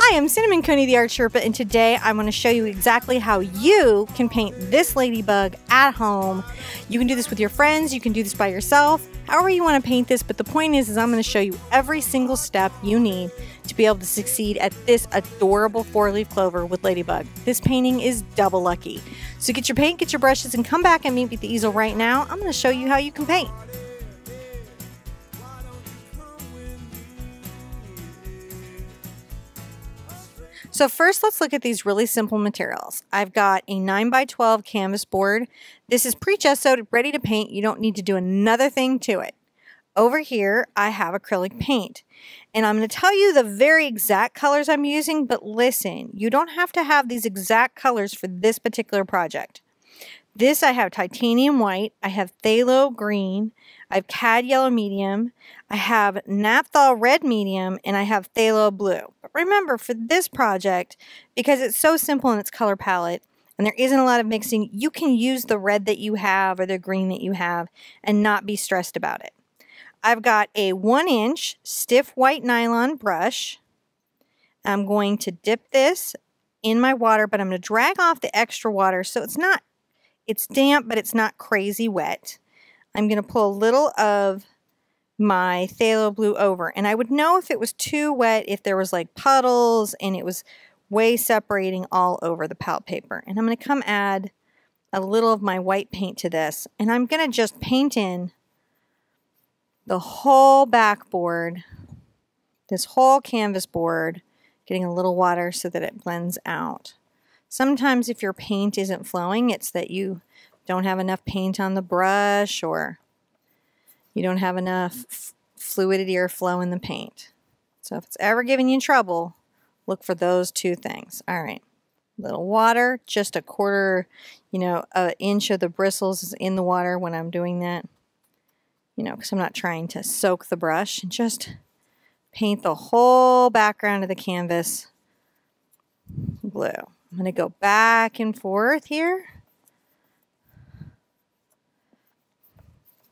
Hi, I'm Cinnamon Cooney the Art Sherpa, and today I'm going to show you exactly how you can paint this ladybug at home. You can do this with your friends, you can do this by yourself, however you want to paint this, but the point is, is I'm going to show you every single step you need to be able to succeed at this adorable four-leaf clover with ladybug. This painting is double lucky. So get your paint, get your brushes, and come back and meet me at the easel right now. I'm going to show you how you can paint. So first let's look at these really simple materials. I've got a 9 by 12 canvas board. This is pre-gessoed, ready to paint. You don't need to do another thing to it. Over here, I have acrylic paint. And I'm going to tell you the very exact colors I'm using, but listen, you don't have to have these exact colors for this particular project. This I have titanium white, I have phthalo green, I have cad yellow medium, I have naphthol red medium, and I have phthalo blue. But remember, for this project, because it's so simple in its color palette, and there isn't a lot of mixing, you can use the red that you have or the green that you have and not be stressed about it. I've got a one inch stiff white nylon brush. I'm going to dip this in my water, but I'm going to drag off the extra water so it's not it's damp, but it's not crazy wet. I'm going to pull a little of my phthalo blue over. And I would know if it was too wet, if there was like puddles and it was way separating all over the palette paper. And I'm going to come add a little of my white paint to this. And I'm going to just paint in the whole backboard, this whole canvas board, getting a little water so that it blends out. Sometimes if your paint isn't flowing, it's that you don't have enough paint on the brush or you don't have enough fluidity or flow in the paint. So if it's ever giving you trouble, look for those two things. All right. Little water, just a quarter, you know, an inch of the bristles is in the water when I'm doing that. You know, because I'm not trying to soak the brush and just paint the whole background of the canvas blue. I'm going to go back and forth here.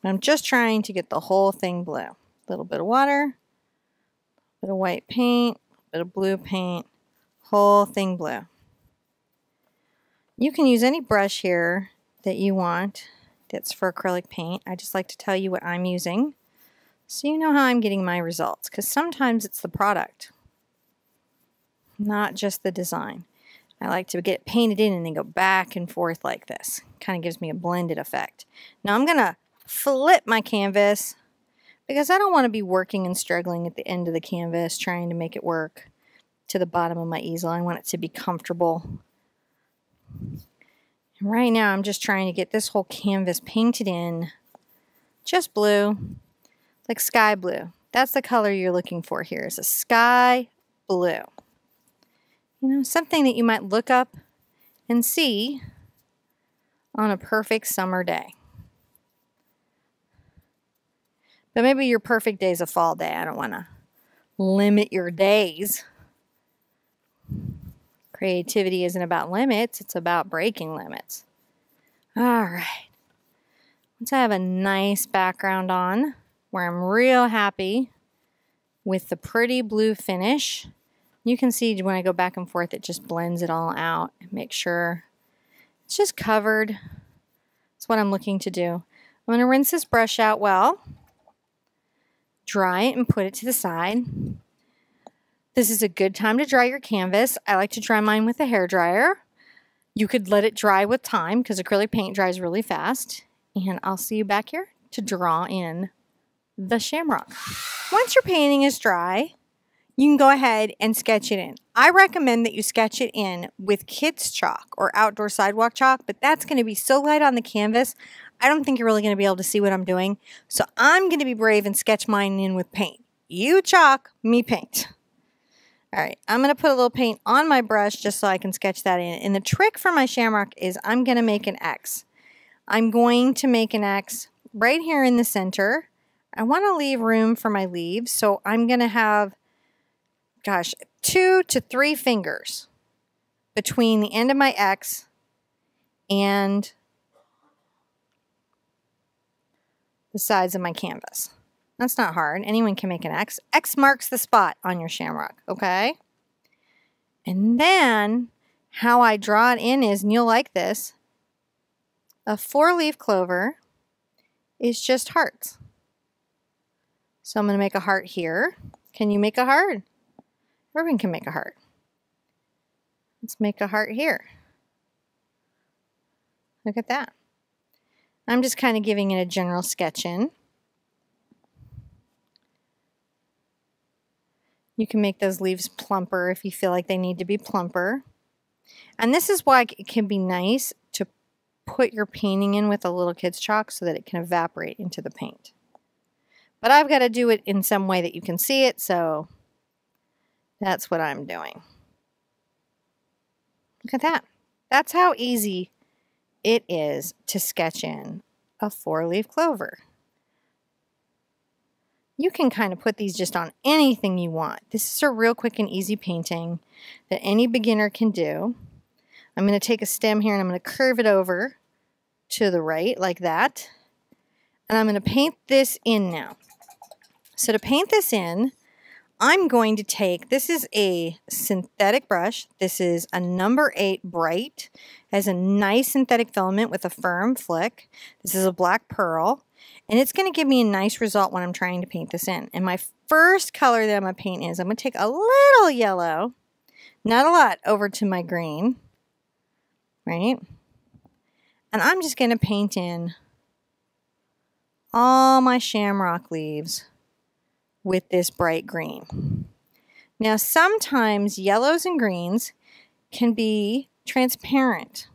I'm just trying to get the whole thing blue. A little bit of water, a bit of white paint, a bit of blue paint, whole thing blue. You can use any brush here that you want that's for acrylic paint. I just like to tell you what I'm using so you know how I'm getting my results because sometimes it's the product, not just the design. I like to get it painted in and then go back and forth like this. Kind of gives me a blended effect. Now I'm going to flip my canvas because I don't want to be working and struggling at the end of the canvas trying to make it work to the bottom of my easel. I want it to be comfortable. And right now I'm just trying to get this whole canvas painted in just blue, like sky blue. That's the color you're looking for here is a sky blue. You know, something that you might look up and see on a perfect summer day. But maybe your perfect day is a fall day. I don't want to limit your days. Creativity isn't about limits, it's about breaking limits. All right. Once I have a nice background on where I'm real happy with the pretty blue finish, you can see when I go back and forth, it just blends it all out make sure it's just covered. That's what I'm looking to do. I'm going to rinse this brush out well, dry it and put it to the side. This is a good time to dry your canvas. I like to dry mine with a hair dryer. You could let it dry with time because acrylic paint dries really fast. And I'll see you back here to draw in the shamrock. Once your painting is dry, you can go ahead and sketch it in. I recommend that you sketch it in with kids chalk or outdoor sidewalk chalk, but that's going to be so light on the canvas, I don't think you're really going to be able to see what I'm doing. So I'm going to be brave and sketch mine in with paint. You chalk, me paint. All right, I'm going to put a little paint on my brush just so I can sketch that in. And the trick for my shamrock is I'm going to make an X. I'm going to make an X right here in the center. I want to leave room for my leaves, so I'm going to have gosh, two to three fingers between the end of my X and the sides of my canvas. That's not hard. Anyone can make an X. X marks the spot on your shamrock, okay? And then how I draw it in is, and you'll like this, a four-leaf clover is just hearts. So I'm going to make a heart here. Can you make a heart? Everyone can make a heart. Let's make a heart here. Look at that. I'm just kind of giving it a general sketch in. You can make those leaves plumper if you feel like they need to be plumper. And this is why it can be nice to put your painting in with a little kid's chalk so that it can evaporate into the paint. But I've got to do it in some way that you can see it, so that's what I'm doing. Look at that. That's how easy it is to sketch in a four-leaf clover. You can kind of put these just on anything you want. This is a real quick and easy painting that any beginner can do. I'm going to take a stem here and I'm going to curve it over to the right like that. And I'm going to paint this in now. So to paint this in, I'm going to take, this is a synthetic brush. This is a number eight bright. It has a nice synthetic filament with a firm flick. This is a black pearl. And it's going to give me a nice result when I'm trying to paint this in. And my first color that I'm going to paint is I'm going to take a little yellow, not a lot, over to my green, right? And I'm just going to paint in all my shamrock leaves with this bright green. Now, sometimes yellows and greens can be transparent.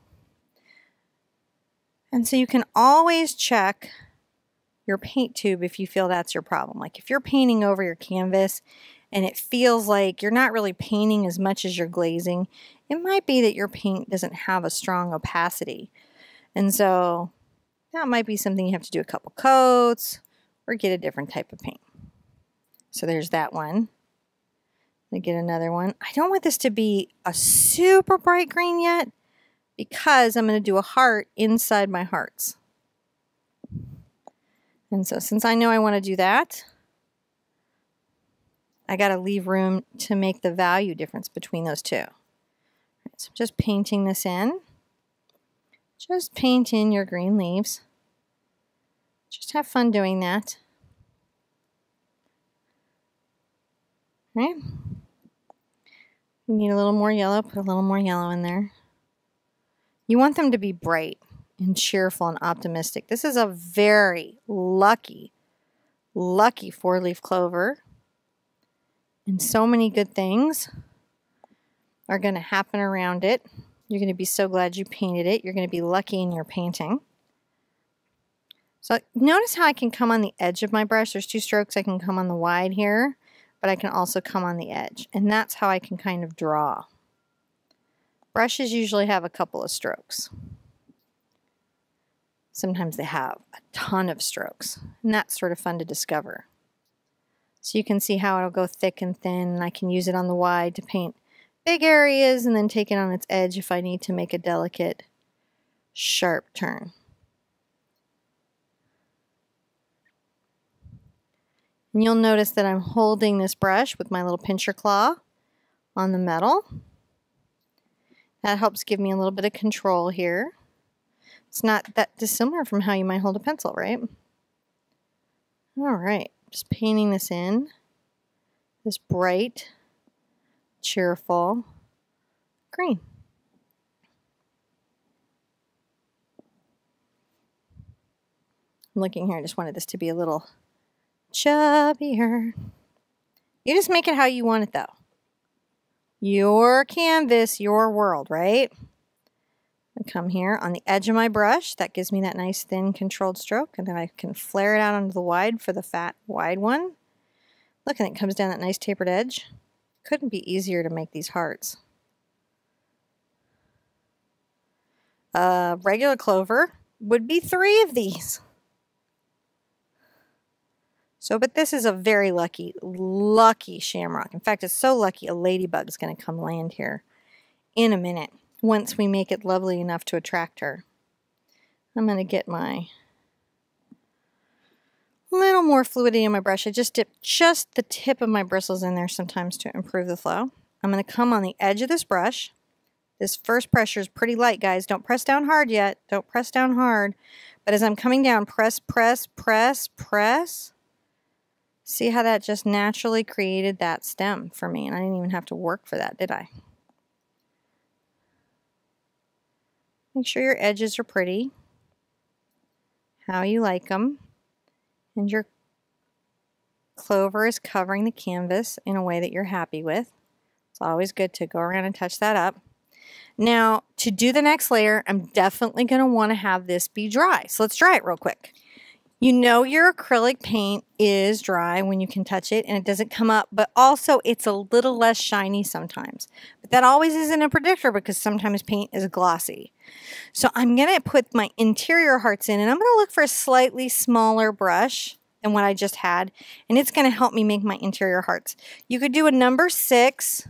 And so you can always check your paint tube if you feel that's your problem. Like if you're painting over your canvas and it feels like you're not really painting as much as you're glazing, it might be that your paint doesn't have a strong opacity. And so that might be something you have to do a couple coats or get a different type of paint. So there's that one. Let me get another one. I don't want this to be a super bright green yet because I'm going to do a heart inside my hearts. And so since I know I want to do that, I got to leave room to make the value difference between those two. So I'm just painting this in. Just paint in your green leaves. Just have fun doing that. Right? You need a little more yellow, put a little more yellow in there. You want them to be bright and cheerful and optimistic. This is a very lucky, lucky four-leaf clover. And so many good things are going to happen around it. You're going to be so glad you painted it. You're going to be lucky in your painting. So notice how I can come on the edge of my brush. There's two strokes I can come on the wide here but I can also come on the edge. And that's how I can kind of draw. Brushes usually have a couple of strokes. Sometimes they have a ton of strokes, and that's sort of fun to discover. So you can see how it'll go thick and thin, and I can use it on the wide to paint big areas and then take it on its edge if I need to make a delicate, sharp turn. And you'll notice that I'm holding this brush with my little pincher claw on the metal. That helps give me a little bit of control here. It's not that dissimilar from how you might hold a pencil, right? All right, just painting this in. This bright, cheerful green. I'm looking here, I just wanted this to be a little chubbier. You just make it how you want it though. Your canvas, your world, right? I come here on the edge of my brush. That gives me that nice thin controlled stroke. And then I can flare it out onto the wide for the fat wide one. Look, and it comes down that nice tapered edge. Couldn't be easier to make these hearts. A regular clover would be three of these. So, but this is a very lucky, lucky shamrock. In fact, it's so lucky a ladybug is going to come land here in a minute once we make it lovely enough to attract her. I'm going to get my little more fluidity in my brush. I just dip just the tip of my bristles in there sometimes to improve the flow. I'm going to come on the edge of this brush. This first pressure is pretty light, guys. Don't press down hard yet. Don't press down hard. But as I'm coming down, press, press, press, press. See how that just naturally created that stem for me. And I didn't even have to work for that, did I? Make sure your edges are pretty. How you like them. And your clover is covering the canvas in a way that you're happy with. It's always good to go around and touch that up. Now, to do the next layer, I'm definitely going to want to have this be dry. So let's dry it real quick. You know your acrylic paint is dry when you can touch it and it doesn't come up, but also it's a little less shiny sometimes. But that always isn't a predictor because sometimes paint is glossy. So I'm to put my interior hearts in and I'm to look for a slightly smaller brush than what I just had. And it's to help me make my interior hearts. You could do a number six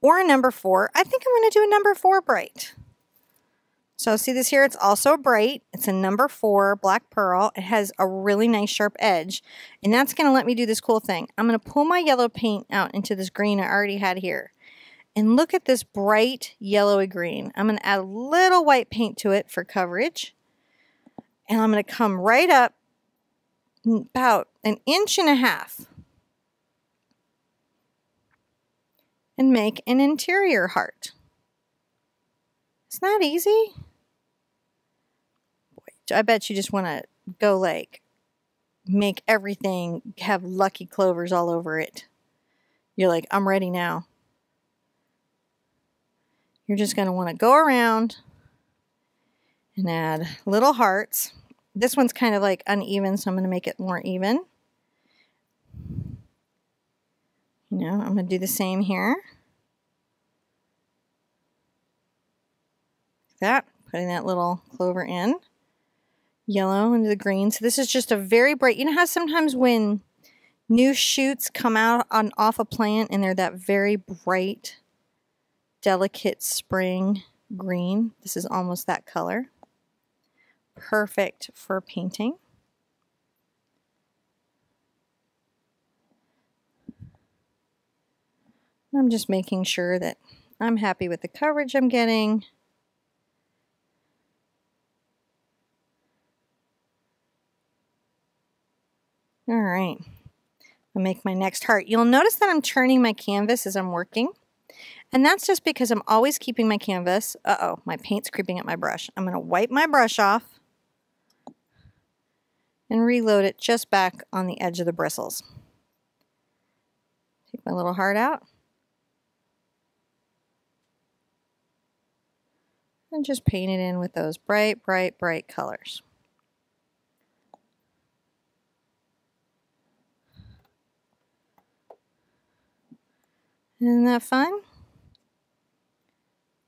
or a number four. I think I'm to do a number four bright. So see this here? It's also bright. It's a number four black pearl. It has a really nice sharp edge. And that's going to let me do this cool thing. I'm going to pull my yellow paint out into this green I already had here. And look at this bright yellowy green. I'm going to add a little white paint to it for coverage. And I'm going to come right up about an inch and a half and make an interior heart. It's not easy. I bet you just want to go like make everything have lucky clovers all over it. You're like, I'm ready now. You're just going to want to go around and add little hearts. This one's kind of like uneven, so I'm going to make it more even. You know, I'm going to do the same here. that, putting that little clover in. Yellow into the green. So this is just a very bright, you know how sometimes when new shoots come out on off a plant and they're that very bright, delicate spring green. This is almost that color. Perfect for painting. I'm just making sure that I'm happy with the coverage I'm getting. All right. I'll make my next heart. You'll notice that I'm turning my canvas as I'm working. And that's just because I'm always keeping my canvas. Uh-oh, my paint's creeping at my brush. I'm going to wipe my brush off and reload it just back on the edge of the bristles. Take my little heart out. And just paint it in with those bright, bright, bright colors. Isn't that fun?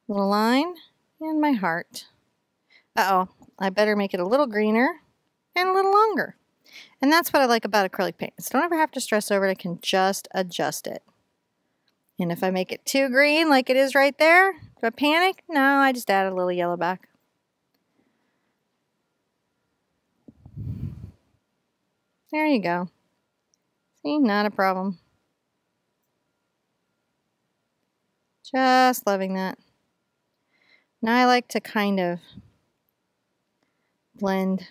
Little line and my heart. Uh-oh, I better make it a little greener and a little longer. And that's what I like about acrylic paints. Don't ever have to stress over it. I can just adjust it. And if I make it too green like it is right there, do I panic? No, I just add a little yellow back. There you go. See, not a problem. Just loving that. Now I like to kind of blend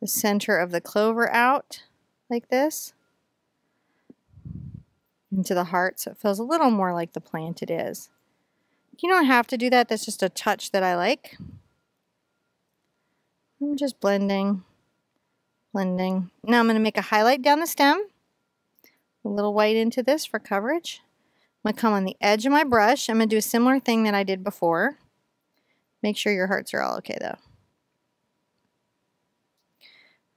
the center of the clover out like this into the heart so it feels a little more like the plant it is. You don't have to do that. That's just a touch that I like. I'm just blending, blending. Now I'm going to make a highlight down the stem. A little white into this for coverage. I'm going to come on the edge of my brush. I'm going to do a similar thing that I did before. Make sure your hearts are all okay though.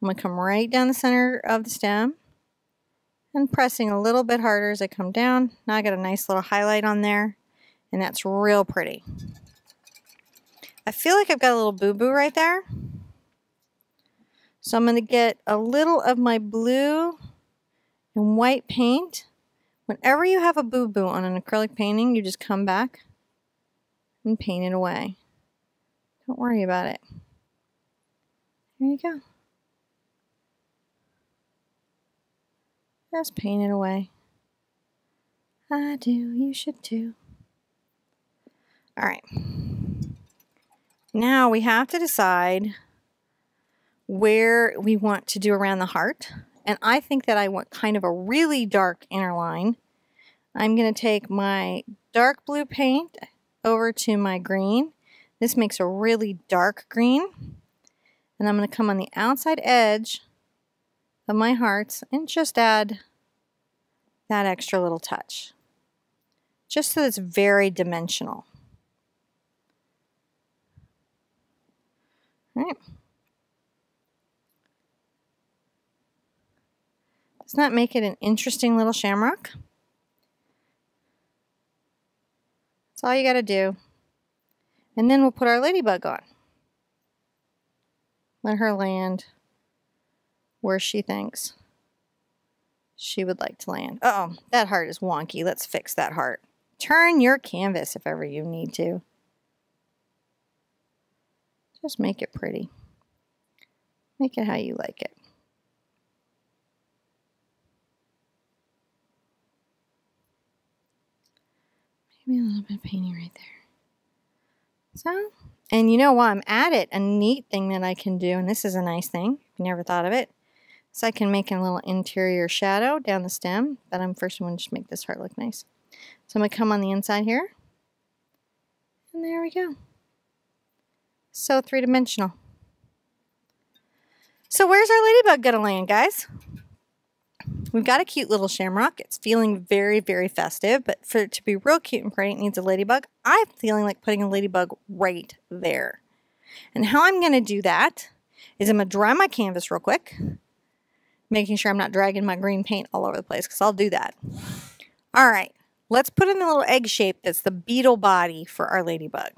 I'm going to come right down the center of the stem and pressing a little bit harder as I come down. Now I got a nice little highlight on there and that's real pretty. I feel like I've got a little boo-boo right there. So I'm going to get a little of my blue and white paint Whenever you have a boo-boo on an acrylic painting, you just come back and paint it away. Don't worry about it. There you go. Just paint it away. I do, you should too. All right. Now we have to decide where we want to do around the heart. And I think that I want kind of a really dark inner line. I'm going to take my dark blue paint over to my green. This makes a really dark green. And I'm going to come on the outside edge of my hearts and just add that extra little touch. Just so it's very dimensional. All right. Doesn't that make it an interesting little shamrock? That's all you got to do. And then we'll put our ladybug on. Let her land where she thinks she would like to land. Uh oh, that heart is wonky. Let's fix that heart. Turn your canvas if ever you need to. Just make it pretty. Make it how you like it. Maybe a little bit of painting right there. So, and you know while I'm at it, a neat thing that I can do, and this is a nice thing, you never thought of it, so I can make a little interior shadow down the stem, but I'm first going to just make this heart look nice. So I'm going to come on the inside here, and there we go. So three-dimensional. So where's our ladybug going to land, guys? We've got a cute little shamrock. It's feeling very, very festive, but for it to be real cute and pretty, it needs a ladybug. I'm feeling like putting a ladybug right there. And how I'm going to do that is I'm going to dry my canvas real quick, making sure I'm not dragging my green paint all over the place because I'll do that. All right, let's put in the little egg shape that's the beetle body for our ladybug.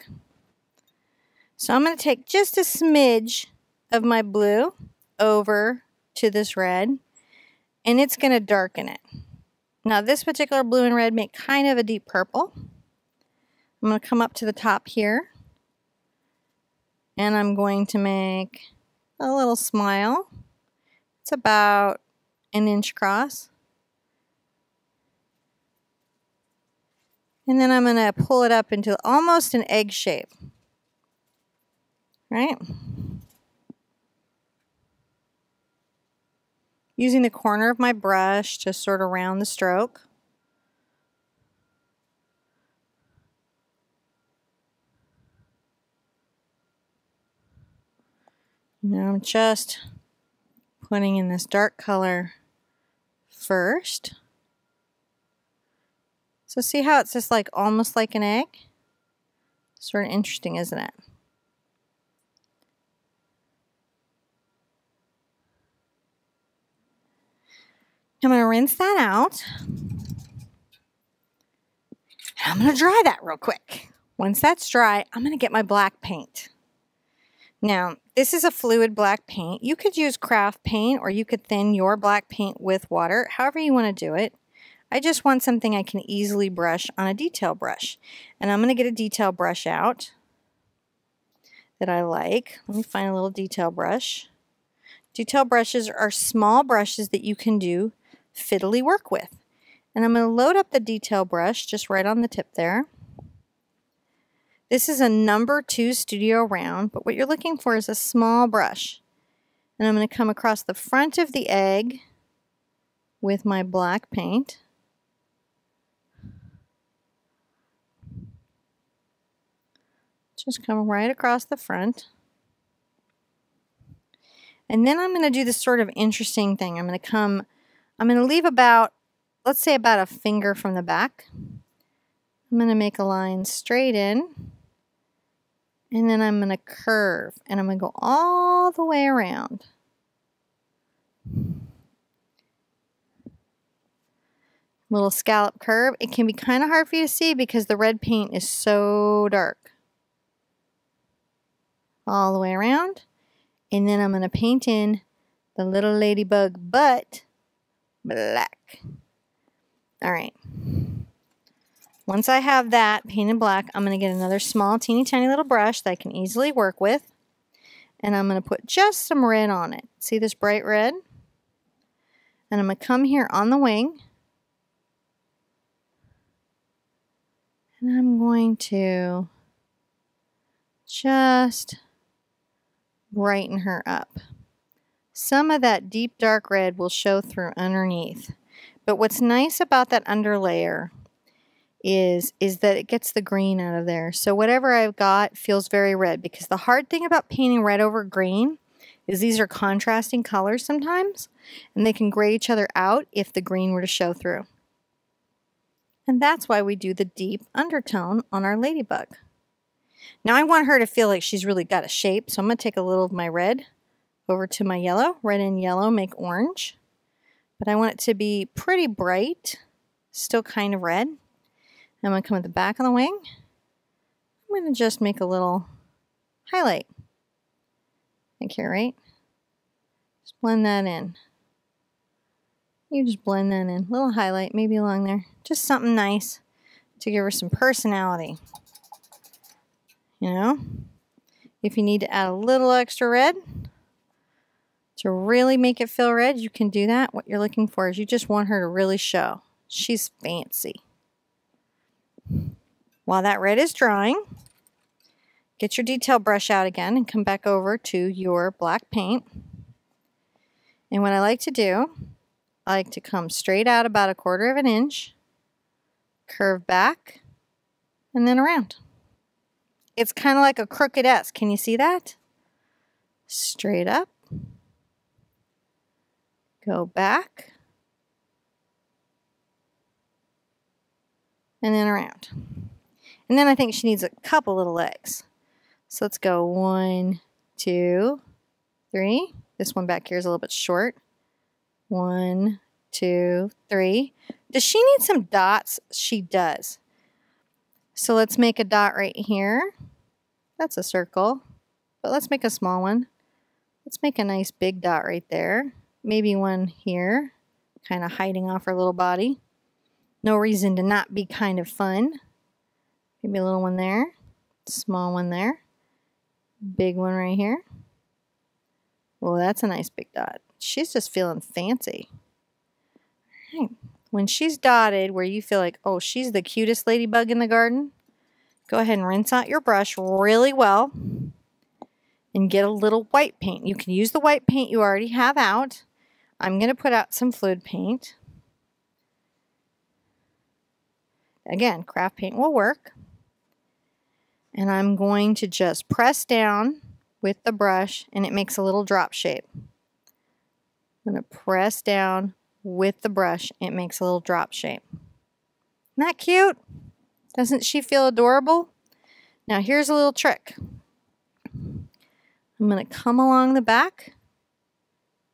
So I'm going to take just a smidge of my blue over to this red and it's going to darken it. Now this particular blue and red make kind of a deep purple. I'm going to come up to the top here and I'm going to make a little smile. It's about an inch across. And then I'm going to pull it up into almost an egg shape. Right? Using the corner of my brush to sort of round the stroke. Now I'm just putting in this dark color first. So see how it's just like almost like an egg? Sort of interesting, isn't it? I'm going to rinse that out. And I'm going to dry that real quick. Once that's dry, I'm going to get my black paint. Now, this is a fluid black paint. You could use craft paint or you could thin your black paint with water, however you want to do it. I just want something I can easily brush on a detail brush. And I'm going to get a detail brush out that I like. Let me find a little detail brush. Detail brushes are small brushes that you can do fiddly work with. And I'm going to load up the detail brush just right on the tip there. This is a number two studio round, but what you're looking for is a small brush. And I'm going to come across the front of the egg with my black paint. Just come right across the front. And then I'm going to do this sort of interesting thing. I'm going to come I'm going to leave about, let's say about a finger from the back. I'm going to make a line straight in. And then I'm going to curve. And I'm going to go all the way around. Little scallop curve. It can be kind of hard for you to see because the red paint is so dark. All the way around. And then I'm going to paint in the little ladybug butt black. All right. Once I have that painted black, I'm going to get another small, teeny tiny little brush that I can easily work with. And I'm going to put just some red on it. See this bright red? And I'm going to come here on the wing. And I'm going to just brighten her up. Some of that deep dark red will show through underneath. But what's nice about that underlayer is, is that it gets the green out of there. So whatever I've got feels very red because the hard thing about painting red over green is these are contrasting colors sometimes and they can gray each other out if the green were to show through. And that's why we do the deep undertone on our ladybug. Now I want her to feel like she's really got a shape, so I'm going to take a little of my red over to my yellow. Red and yellow make orange. But I want it to be pretty bright, still kind of red. I'm going to come at the back of the wing. I'm going to just make a little highlight. Like here, right? Just blend that in. You just blend that in. Little highlight, maybe along there. Just something nice to give her some personality. You know? If you need to add a little extra red to really make it feel red, you can do that. What you're looking for is you just want her to really show. She's fancy. While that red is drying, get your detail brush out again and come back over to your black paint. And what I like to do, I like to come straight out about a quarter of an inch, curve back, and then around. It's kind of like a crooked S. Can you see that? Straight up. Go back. And then around. And then I think she needs a couple little legs. So let's go one, two, three. This one back here is a little bit short. One, two, three. Does she need some dots? She does. So let's make a dot right here. That's a circle. But let's make a small one. Let's make a nice big dot right there. Maybe one here, kind of hiding off her little body. No reason to not be kind of fun. Maybe a little one there. Small one there. Big one right here. Well, that's a nice big dot. She's just feeling fancy. When she's dotted where you feel like, oh, she's the cutest ladybug in the garden, go ahead and rinse out your brush really well and get a little white paint. You can use the white paint you already have out. I'm going to put out some fluid paint. Again, craft paint will work. And I'm going to just press down with the brush and it makes a little drop shape. I'm going to press down with the brush. It makes a little drop shape. Isn't that cute? Doesn't she feel adorable? Now here's a little trick. I'm going to come along the back,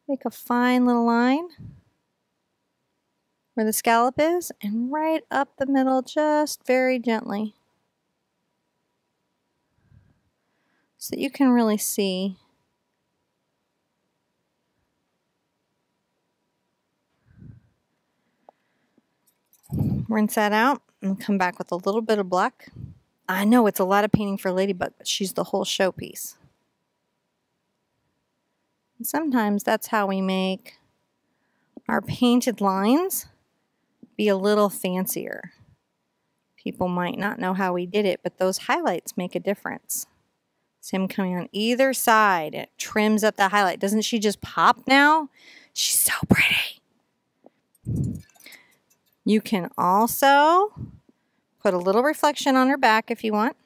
make a fine little line where the scallop is, and right up the middle just very gently. So that you can really see rinse that out and come back with a little bit of black. I know it's a lot of painting for Ladybug, but she's the whole showpiece. And sometimes that's how we make our painted lines be a little fancier. People might not know how we did it, but those highlights make a difference. Him coming on either side. It trims up the highlight. Doesn't she just pop now? She's so pretty. You can also put a little reflection on her back if you want.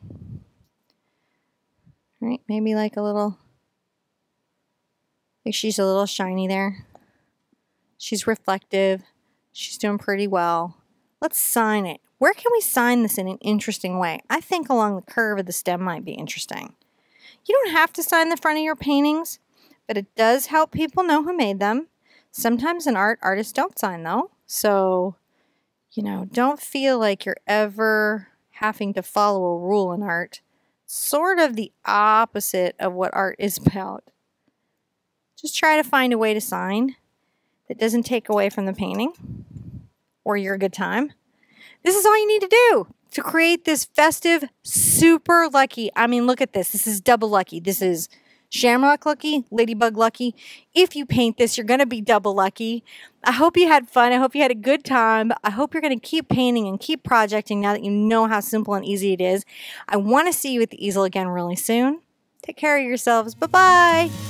Right, maybe like a little, she's a little shiny there. She's reflective. She's doing pretty well. Let's sign it. Where can we sign this in an interesting way? I think along the curve of the stem might be interesting. You don't have to sign the front of your paintings, but it does help people know who made them. Sometimes in art, artists don't sign though. So you know, don't feel like you're ever having to follow a rule in art. Sort of the opposite of what art is about. Just try to find a way to sign that doesn't take away from the painting or your good time. This is all you need to do to create this festive, super lucky. I mean, look at this. This is double lucky. This is Shamrock lucky, ladybug lucky. If you paint this, you're going to be double lucky. I hope you had fun. I hope you had a good time. I hope you're going to keep painting and keep projecting now that you know how simple and easy it is. I want to see you at the easel again really soon. Take care of yourselves. Bye bye.